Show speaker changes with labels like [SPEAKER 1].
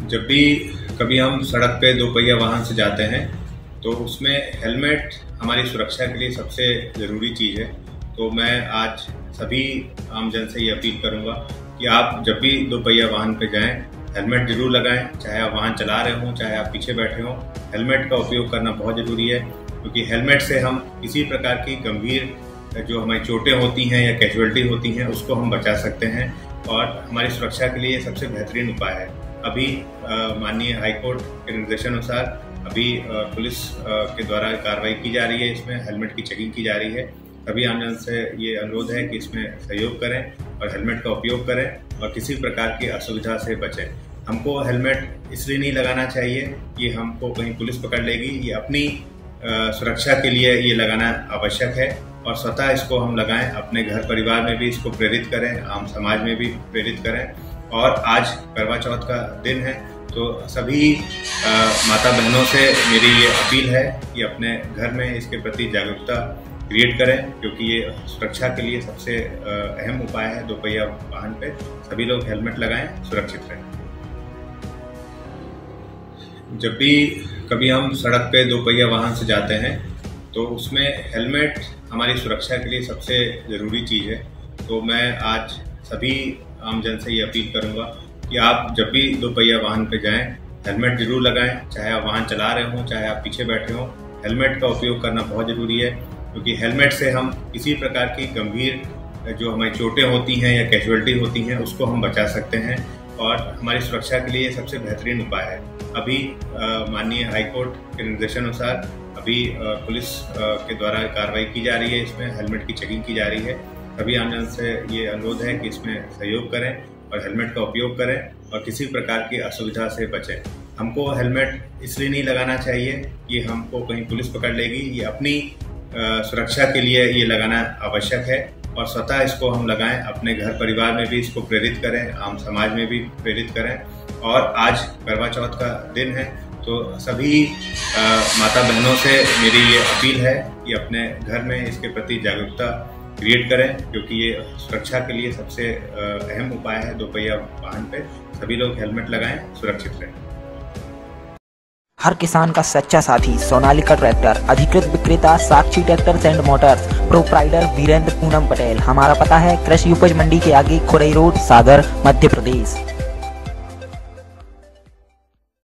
[SPEAKER 1] जब भी कभी हम सड़क पे दो पहिया वाहन से जाते हैं तो उसमें हेलमेट हमारी सुरक्षा के लिए सबसे ज़रूरी चीज़ है। तो मैं आज सभी आम जन से ये अपील करूँगा कि आप जब भी दो पहिया वाहन पे जाएँ, हेलमेट ज़रूर लगाएँ, चाहे आप वाहन चला रहे हों, चाहे आप पीछे बैठे हों। हेलमेट का उपयोग करना बहुत ज़रूरी है, क्योंकि हेलमेट से हम किसी प्रकार की गंभीर, जो हमारी चोटें होती हैं या कैजुअलिटी होती हैं, उसको हम बचा सकते हैं और हमारी सुरक्षा के लिए सबसे बेहतरीन उपाय है। अभी माननीय हाईकोर्ट के निर्देशानुसार अभी पुलिस के द्वारा कार्रवाई की जा रही है इसमें, हेलमेट की चेकिंग की जा रही है। सभी आमजन से ये अनुरोध है कि इसमें सहयोग करें और हेलमेट का उपयोग करें और किसी प्रकार की असुविधा से बचें। हमको हेलमेट इसलिए नहीं लगाना चाहिए कि हमको कहीं पुलिस पकड़ लेगी। ये अपनी सुरक्षा के लिए ये लगाना आवश्यक है और स्वतः इसको हम लगाएँ। अपने घर परिवार में भी इसको प्रेरित करें, आम समाज में भी प्रेरित करें। और आज करवा चौथ का दिन है तो सभी आ, माता बहनों से मेरी ये अपील है कि अपने घर में इसके प्रति जागरूकता क्रिएट करें क्योंकि ये सुरक्षा के लिए सबसे अहम उपाय है दोपहिया वाहन पे। सभी लोग हेलमेट लगाएँ सुरक्षित रहें। जब भी कभी हम सड़क पे दोपहिया वाहन से जाते हैं तो उसमें हेलमेट हमारी सुरक्षा के लिए सबसे ज़रूरी चीज़ है। तो मैं आज सभी आम जन से ये अपील करूँगा कि आप जब भी दो पहिया वाहन पे जाएँ, हेलमेट ज़रूर लगाएँ, चाहे आप वाहन चला रहे हों, चाहे आप पीछे बैठे हों, हेलमेट का उपयोग करना बहुत ज़रूरी है, क्योंकि हेलमेट से हम किसी प्रकार की गंभीर, जो हमारी चोटें होती हैं या कैजुअलिटी होती हैं, उसको हम बचा सकते हैं और हमारी सुरक्षा के लिए सबसे बेहतरीन उपाय है। अभी माननीय हाईकोर्ट के निर्देशानुसार अभी पुलिस के द्वारा कार्रवाई की जा रही है, इसमें हेलमेट की चेकिंग की जा रही है। सभी आमजन से ये अनुरोध है कि इसमें सहयोग करें और हेलमेट का उपयोग करें और किसी प्रकार की असुविधा से बचें। हमको हेलमेट इसलिए नहीं लगाना चाहिए कि हमको कहीं पुलिस पकड़ लेगी। ये अपनी सुरक्षा के लिए ये लगाना आवश्यक है और स्वतः इसको हम लगाएँ अपने घर परिवार में भी इसको प्रेरित करें आम समाज में भी प्रेरित करें। और आज करवा चौथ का दिन है तो सभी आ, माता बहनों से मेरी ये अपील है कि अपने घर में इसके प्रति जागरूकता क्रिएट करें, क्योंकि ये सुरक्षा के लिए सबसे अहम उपाय है दोपहिया वाहन पे। सभी लोग हेलमेट लगाएँ, सुरक्षित रहें।
[SPEAKER 2] हर किसान का सच्चा साथी, सोनालिका ट्रैक्टर। अधिकृत विक्रेता, Sakshi tractor and motors. Proprietor Virendra Poonam Patel. हमारा पता है, कृषि उपज मंडी के आगे खुरई रोड, सागर, मध्य प्रदेश।